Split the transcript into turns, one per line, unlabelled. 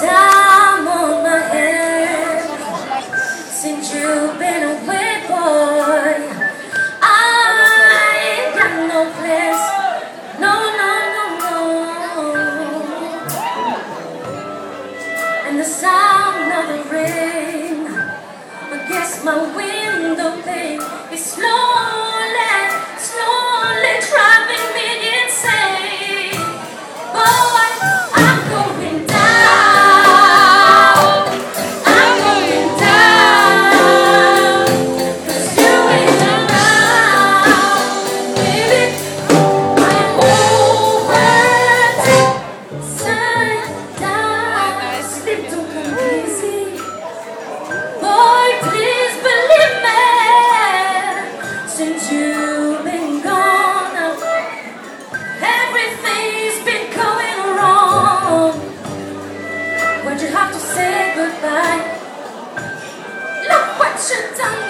Time on my hands since you've been away, boy. I got no place, no, no, no, no. And the sound of the rain against my window pane is slow. since you've been gone. Everything's been going wrong. Why'd you have to say goodbye? Look what you've done.